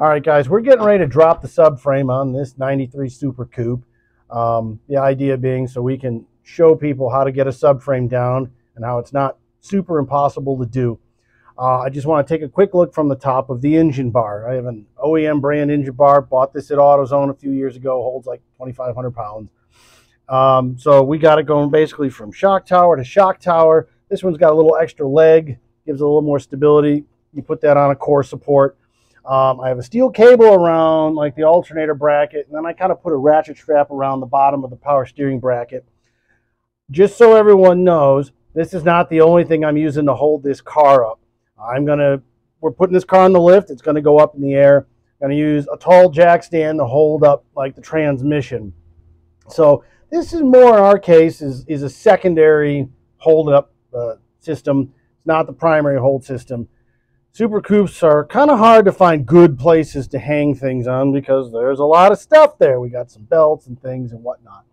All right, guys, we're getting ready to drop the subframe on this 93 Super Coupe. Um, the idea being so we can show people how to get a subframe down and how it's not super impossible to do. Uh, I just want to take a quick look from the top of the engine bar. I have an OEM brand engine bar. Bought this at AutoZone a few years ago. Holds like 2,500 pounds. Um, so we got it going basically from shock tower to shock tower. This one's got a little extra leg, gives a little more stability. You put that on a core support. Um, I have a steel cable around like the alternator bracket, and then I kind of put a ratchet strap around the bottom of the power steering bracket. Just so everyone knows, this is not the only thing I'm using to hold this car up. I'm to, we're putting this car on the lift. It's to go up in the air. I'm to use a tall jack stand to hold up like the transmission. So this is more in our case is, is a secondary hold up uh, system. It's not the primary hold system. Super Coupes are kind of hard to find good places to hang things on because there's a lot of stuff there. We got some belts and things and whatnot.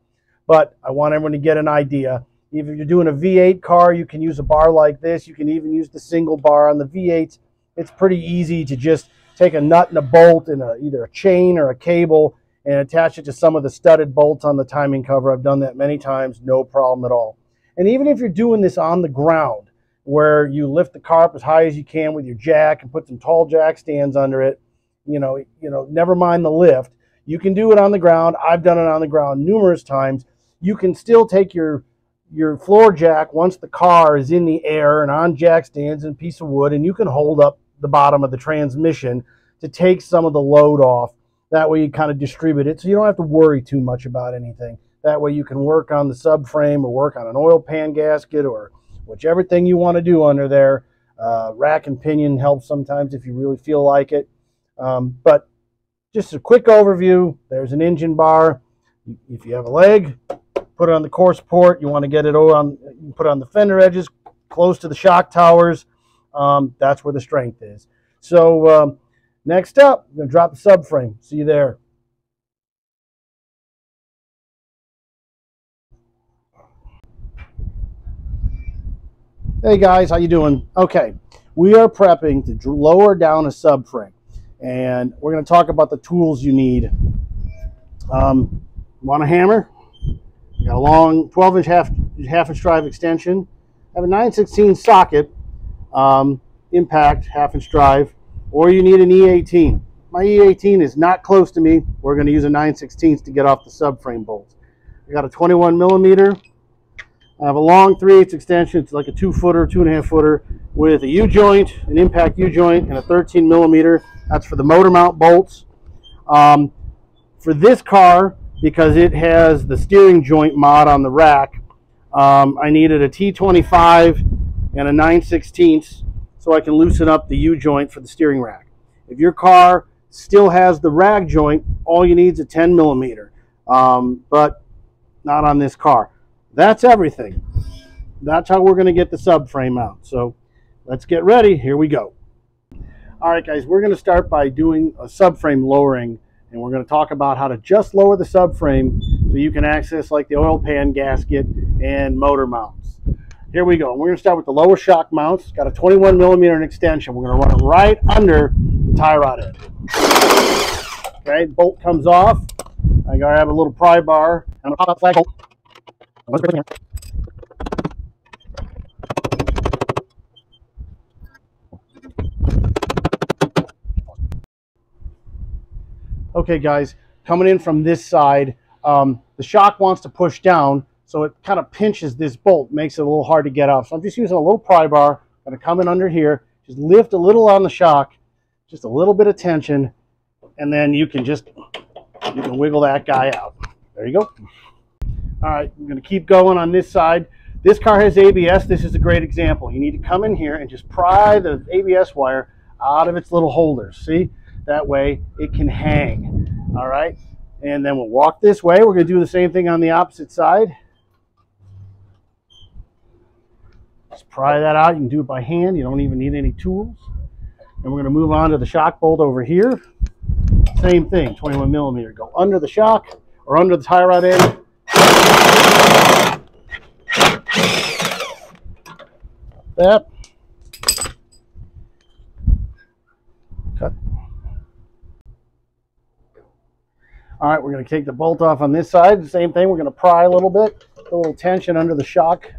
But I want everyone to get an idea. If you're doing a V8 car, you can use a bar like this. You can even use the single bar on the V8s. It's pretty easy to just take a nut and a bolt and a, either a chain or a cable and attach it to some of the studded bolts on the timing cover. I've done that many times, no problem at all. And even if you're doing this on the ground, where you lift the car as high as you can with your jack and put some tall jack stands under it. You know, you know, never mind the lift. You can do it on the ground. I've done it on the ground numerous times. You can still take your your floor jack once the car is in the air and on jack stands and piece of wood, and you can hold up the bottom of the transmission to take some of the load off. That way you kind of distribute it so you don't have to worry too much about anything. That way you can work on the subframe or work on an oil pan gasket or whichever thing you want to do under there. Uh, rack and pinion helps sometimes if you really feel like it. Um, but just a quick overview. There's an engine bar. If you have a leg, put it on the core support. You want to get it on, put it on the fender edges, close to the shock towers. Um, that's where the strength is. So um, next up, I'm going to drop the subframe. See you there. Hey guys, how you doing? Okay, we are prepping to lower down a subframe, and we're going to talk about the tools you need. Um, want a hammer? You got a long 12 inch half half inch drive extension. I have a 916 socket, um, impact half inch drive, or you need an E18. My E18 is not close to me. We're going to use a 916 to get off the subframe bolts. I got a 21 millimeter I have a long 3 8 extension. It's like a 2 footer, 2.5 footer with a U-joint, an impact U-joint, and a 13 millimeter. That's for the motor mount bolts. Um, for this car, because it has the steering joint mod on the rack, um, I needed a T25 and a 9 16 so I can loosen up the U-joint for the steering rack. If your car still has the rag joint, all you need is a 10 millimeter, um, but not on this car that's everything. That's how we're going to get the subframe out. So let's get ready. Here we go. All right, guys, we're going to start by doing a subframe lowering, and we're going to talk about how to just lower the subframe so you can access like the oil pan gasket and motor mounts. Here we go. We're going to start with the lower shock mounts. Got a 21 millimeter in extension. We're going to run it right under the tie rod end. Okay, bolt comes off. I got to have a little pry bar and a pop-up flag bolt. Okay guys, coming in from this side, um, the shock wants to push down, so it kind of pinches this bolt, makes it a little hard to get off. So I'm just using a little pry bar, gonna come in under here, just lift a little on the shock, just a little bit of tension, and then you can just, you can wiggle that guy out. There you go. All right, I'm going to keep going on this side. This car has ABS. This is a great example. You need to come in here and just pry the ABS wire out of its little holders. See? That way it can hang. All right? And then we'll walk this way. We're going to do the same thing on the opposite side. Just pry that out. You can do it by hand. You don't even need any tools. And we're going to move on to the shock bolt over here. Same thing, 21 millimeter. Go under the shock or under the tie rod end that. Cut All right, we're going to take the bolt off on this side. Same thing, we're going to pry a little bit, a little tension under the shock.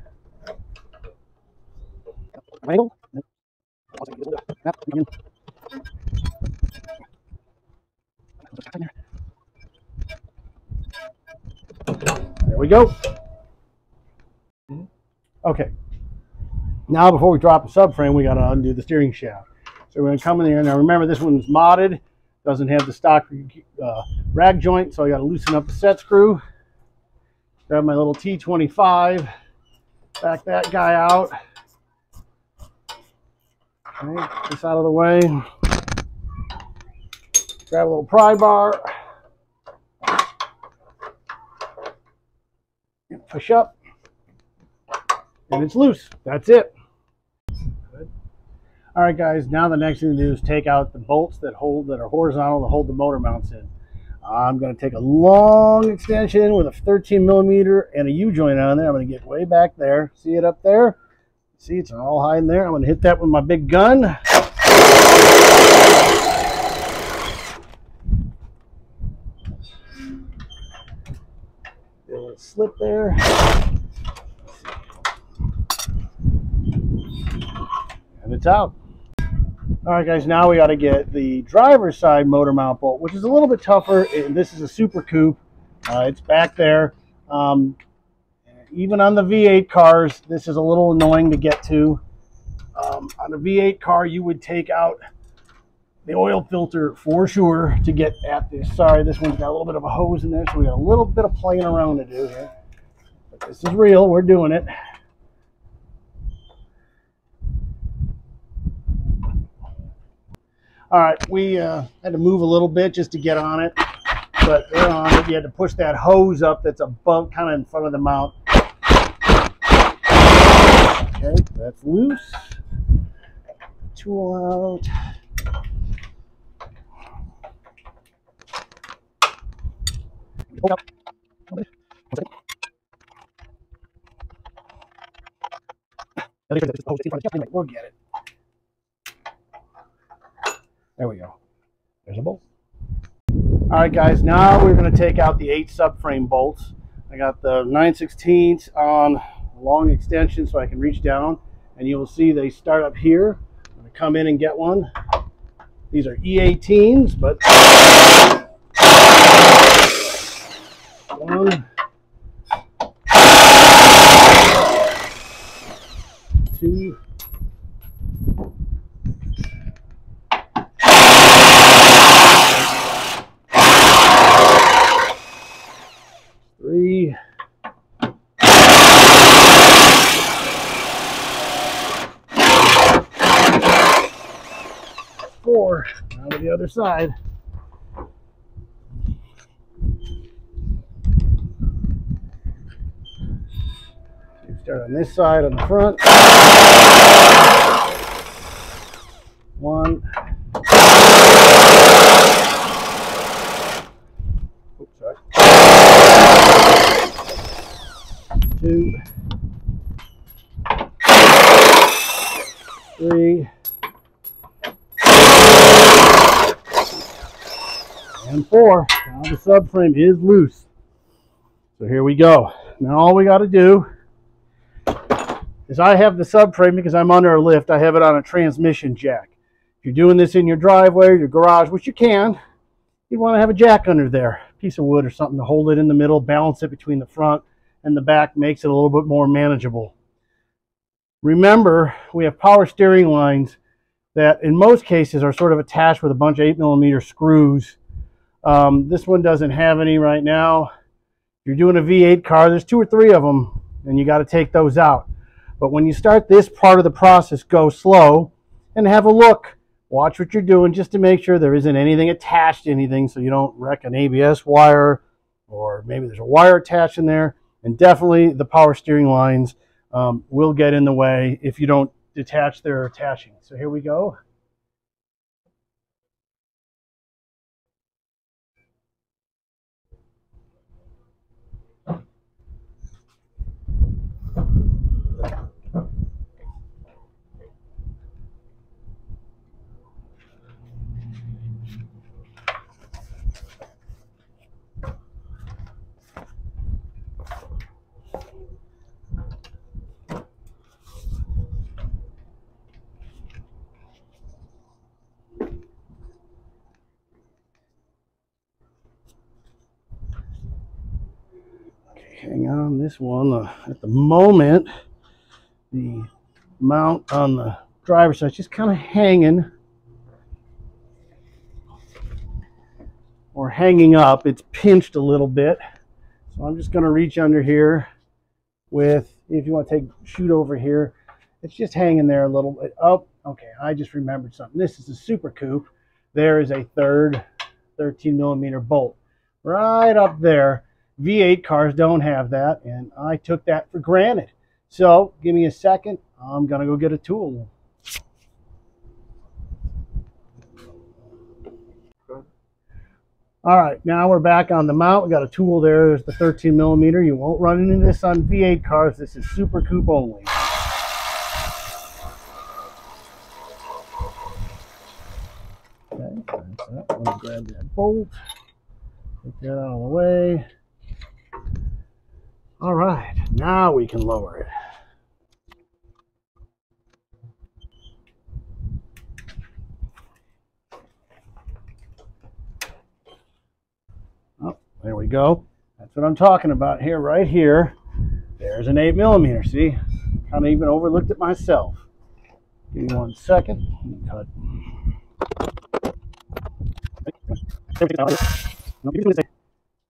There we go. Okay. Now, before we drop the subframe, we got to undo the steering shaft. So we're to come in here. Now, remember, this one's modded. Doesn't have the stock uh, rag joint, so I got to loosen up the set screw. Grab my little T25. Back that guy out. Okay, this out of the way. Grab a little pry bar. Push up. And it's loose. That's it. All right, guys. Now the next thing to do is take out the bolts that hold that are horizontal to hold the motor mounts in. I'm going to take a long extension with a 13 millimeter and a U-joint on there. I'm going to get way back there. See it up there? See, it's all hiding there. I'm going to hit that with my big gun. Slip there. And it's out. All right, guys, now we got to get the driver's side motor mount bolt, which is a little bit tougher. This is a Super Coupe. Uh, it's back there. Um, even on the V8 cars, this is a little annoying to get to. Um, on a V8 car, you would take out the oil filter for sure to get at this. Sorry, this one's got a little bit of a hose in there, so we got a little bit of playing around to do here. But this is real. We're doing it. All right, we uh, had to move a little bit just to get on it, but they're on it. You had to push that hose up that's above, kind of in front of the mount. Okay, that's loose. Tool out. Hold up. We'll get it. There we go. There's a bolt. All right, guys, now we're going to take out the eight subframe bolts. I got the 9 16 on a long extension so I can reach down, and you will see they start up here. I'm going to come in and get one. These are E18s, but one, two, three, four. Now to the other side. Start on this side on the front. One. Oops, sorry. Two. Three. Four. Now the subframe is loose. So here we go. Now all we got to do is I have the subframe because I'm under a lift. I have it on a transmission jack. If you're doing this in your driveway, or your garage, which you can, you want to have a jack under there, piece of wood or something to hold it in the middle, balance it between the front and the back, makes it a little bit more manageable. Remember, we have power steering lines that in most cases are sort of attached with a bunch of 8 millimeter screws. Um, this one doesn't have any right now. If you're doing a V8 car, there's two or three of them, and you got to take those out. But when you start this part of the process, go slow and have a look. Watch what you're doing just to make sure there isn't anything attached to anything so you don't wreck an ABS wire or maybe there's a wire attached in there. And definitely the power steering lines um, will get in the way if you don't detach their attaching. So here we go. Hang on this one uh, at the moment the mount on the driver's side is just kind of hanging. Or hanging up it's pinched a little bit. So I'm just going to reach under here with if you want to take shoot over here. It's just hanging there a little bit. Oh okay I just remembered something. This is a super coupe. There is a third 13 millimeter bolt right up there V8 cars don't have that, and I took that for granted. So give me a second. I'm going to go get a tool. All right, now we're back on the mount. We got a tool there. There's the 13 millimeter. You won't run into this on V8 cars. This is Super Coupe only. Okay, grab that bolt. Take that out of the way. All right, now we can lower it. Oh, there we go. That's what I'm talking about here, right here. There's an 8 millimeter. See, kind of even overlooked it myself. Give me one second. Cut.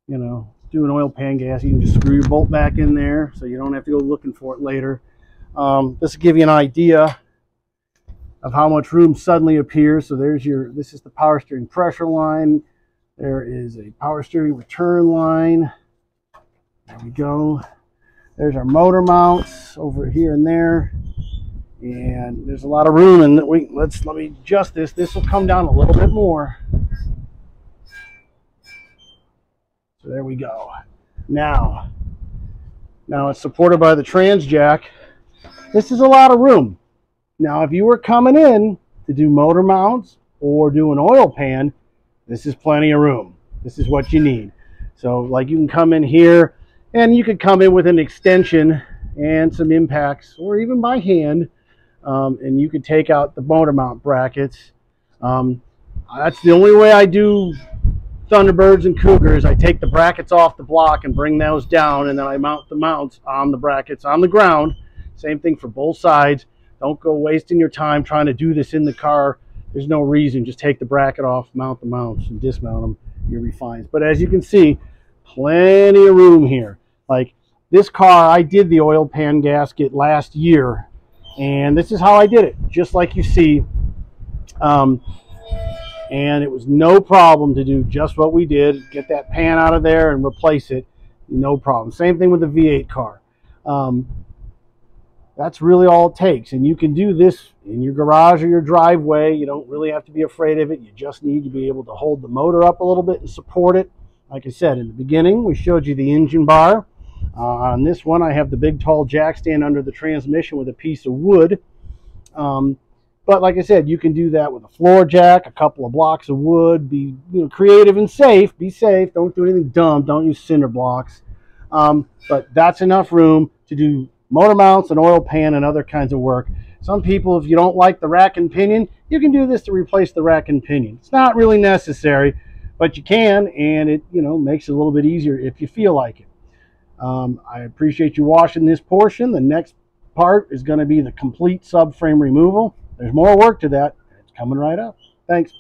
You know, do an oil pan gas, you can just screw your bolt back in there so you don't have to go looking for it later. Um, this will give you an idea of how much room suddenly appears. So there's your, this is the power steering pressure line. There is a power steering return line. There we go. There's our motor mounts over here and there. And there's a lot of room and we let's let me adjust this. This will come down a little bit more. So there we go. Now, now it's supported by the trans jack. This is a lot of room. Now, if you were coming in to do motor mounts or do an oil pan, this is plenty of room. This is what you need. So like you can come in here and you could come in with an extension and some impacts or even by hand um, and you could take out the motor mount brackets. Um, that's the only way I do Thunderbirds and Cougars, I take the brackets off the block and bring those down, and then I mount the mounts on the brackets on the ground. Same thing for both sides. Don't go wasting your time trying to do this in the car. There's no reason. Just take the bracket off, mount the mounts, and dismount them. You'll be fine. But as you can see, plenty of room here. Like this car, I did the oil pan gasket last year, and this is how I did it, just like you see. Um, and it was no problem to do just what we did get that pan out of there and replace it. No problem. Same thing with the v8 car. Um, that's really all it takes. And you can do this in your garage or your driveway. You don't really have to be afraid of it. You just need to be able to hold the motor up a little bit and support it. Like i said in the beginning we showed you the engine bar. Uh, on this one i have the big tall jack stand under the transmission with a piece of wood. Um, but like I said, you can do that with a floor jack, a couple of blocks of wood. Be you know, creative and safe. Be safe. Don't do anything dumb. Don't use cinder blocks. Um, but that's enough room to do motor mounts and oil pan and other kinds of work. Some people, if you don't like the rack and pinion, you can do this to replace the rack and pinion. It's not really necessary, but you can, and it you know makes it a little bit easier if you feel like it. Um, I appreciate you watching this portion. The next part is going to be the complete subframe removal. There's more work to that. It's coming right up. Thanks.